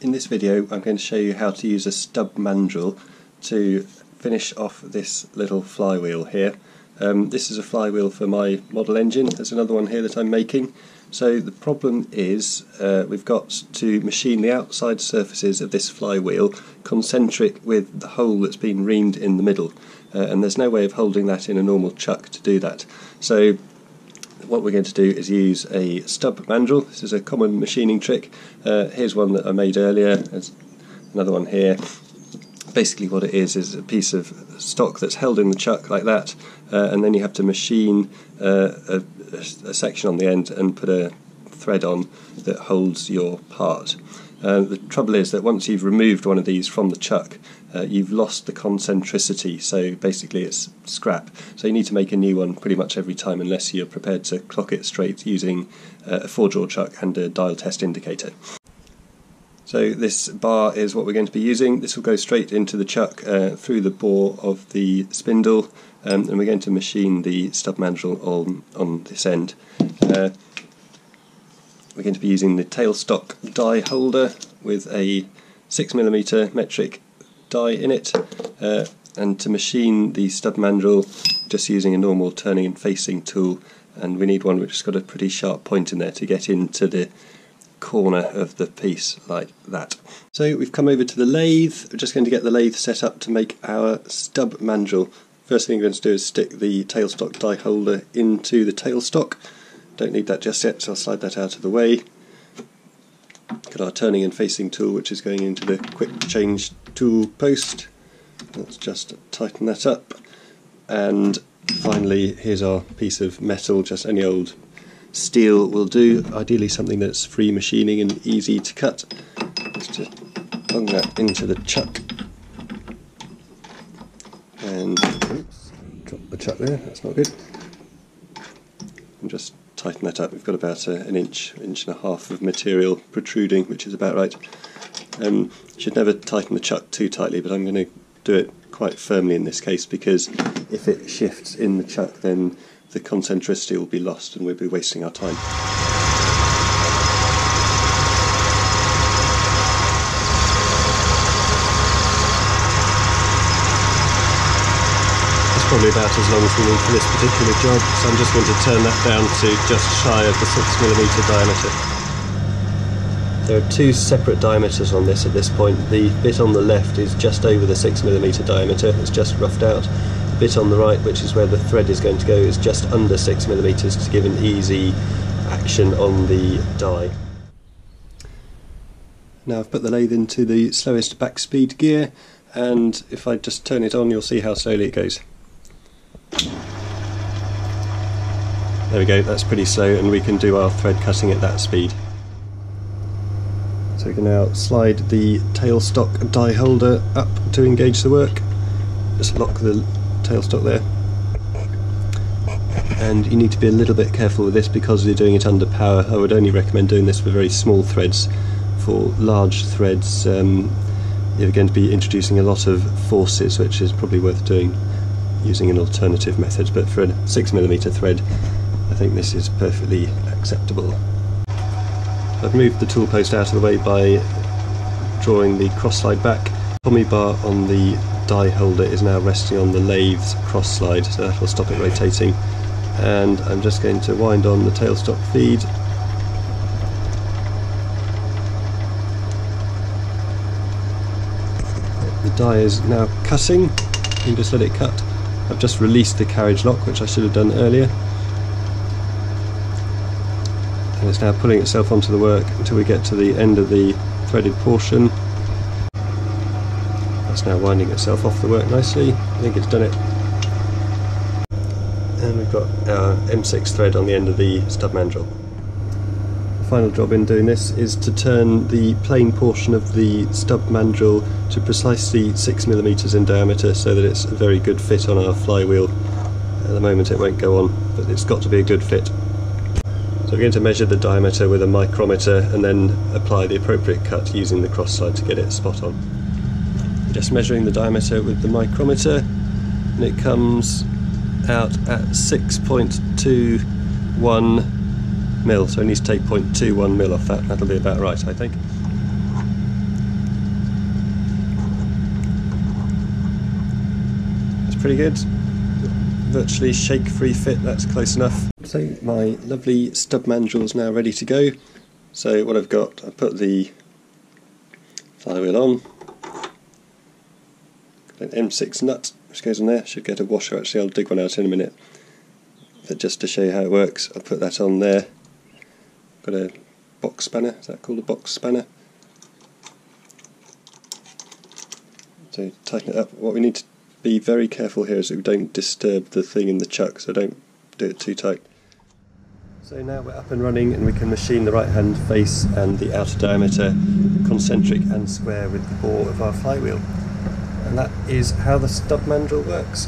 In this video I'm going to show you how to use a stub mandrel to finish off this little flywheel here. Um, this is a flywheel for my model engine, there's another one here that I'm making. So the problem is uh, we've got to machine the outside surfaces of this flywheel concentric with the hole that's been reamed in the middle uh, and there's no way of holding that in a normal chuck to do that. So what we're going to do is use a stub mandrel. This is a common machining trick. Uh, here's one that I made earlier. There's another one here. Basically, what it is is a piece of stock that's held in the chuck like that, uh, and then you have to machine uh, a, a, section on the end and put a thread on that holds your part. Uh, the trouble is that once you've removed one of these from the chuck, uh, you've lost the concentricity, so basically it's scrap. So you need to make a new one pretty much every time unless you're prepared to clock it straight using uh, a four jaw chuck and a dial test indicator. So this bar is what we're going to be using. This will go straight into the chuck uh, through the bore of the spindle um, and we're going to machine the stub mandrel on, on this end. We're going to be using the tailstock die holder with a 6mm metric die in it uh, and to machine the stub mandrel just using a normal turning and facing tool and we need one which has got a pretty sharp point in there to get into the corner of the piece like that. So we've come over to the lathe, we're just going to get the lathe set up to make our stub mandrel. First thing we're going to do is stick the tailstock die holder into the tailstock. Don't need that just yet so I'll slide that out of the way. Got our turning and facing tool which is going into the quick change tool post. Let's just tighten that up. And finally, here's our piece of metal, just any old steel will do, ideally something that's free machining and easy to cut. Just plug that into the chuck. And oops, drop the chuck there, that's not good. And just tighten that up. We've got about a, an inch, inch and a half of material protruding, which is about right. Um, should never tighten the chuck too tightly, but I'm going to do it quite firmly in this case because if it shifts in the chuck, then the concentricity will be lost and we'll be wasting our time. Probably about as long as we need for this particular job, so I'm just going to turn that down to just shy of the 6mm diameter. There are two separate diameters on this at this point. The bit on the left is just over the 6mm diameter, it's just roughed out. The bit on the right, which is where the thread is going to go, is just under 6mm to give an easy action on the die. Now I've put the lathe into the slowest back speed gear and if I just turn it on you'll see how slowly it goes. There we go, that's pretty slow and we can do our thread cutting at that speed. So we can now slide the tailstock die holder up to engage the work. Just lock the tailstock there. And you need to be a little bit careful with this because you're doing it under power. I would only recommend doing this for very small threads. For large threads, um, you're going to be introducing a lot of forces, which is probably worth doing using an alternative method. But for a 6mm thread, think this is perfectly acceptable. I've moved the tool post out of the way by drawing the cross slide back. The Tommy bar on the die holder is now resting on the lathe's cross slide, so that will stop it rotating. And I'm just going to wind on the tailstock feed. The die is now cutting. You can just let it cut. I've just released the carriage lock, which I should have done earlier and it's now pulling itself onto the work until we get to the end of the threaded portion. That's now winding itself off the work nicely. I think it's done it. And we've got our M6 thread on the end of the stub mandrel. The final job in doing this is to turn the plain portion of the stub mandrel to precisely 6mm in diameter so that it's a very good fit on our flywheel. At the moment it won't go on, but it's got to be a good fit. So we're going to measure the diameter with a micrometer and then apply the appropriate cut using the cross slide to get it spot on. Just measuring the diameter with the micrometer and it comes out at 6.21 mil. So I need to take 0.21 mil off that. That'll be about right, I think. That's pretty good. Virtually shake-free fit, that's close enough. So my lovely stub mandrel is now ready to go. So what I've got, I put the flywheel on, an M6 nut which goes on there, should get a washer actually, I'll dig one out in a minute. But just to show you how it works, I'll put that on there. Got a box spanner, is that called a box spanner? So tighten it up. What we need to be very careful here is that we don't disturb the thing in the chuck, so don't do it too tight. So now we're up and running and we can machine the right hand face and the outer diameter concentric and square with the bore of our flywheel. And that is how the stub mandrel works.